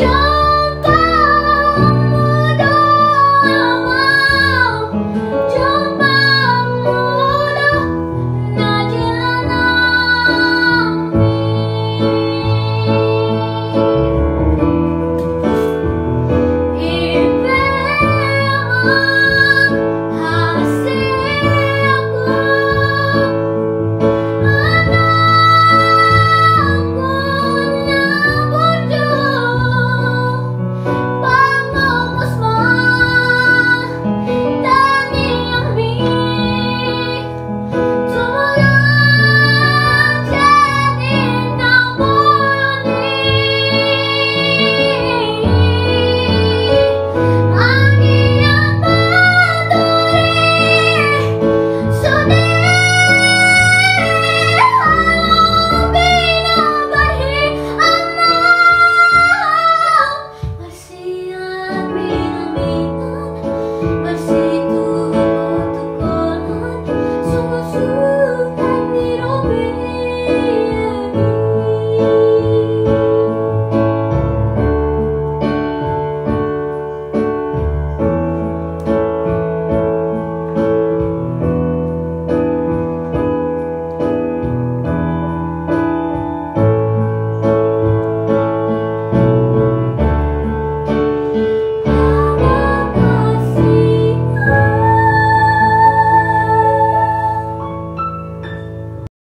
요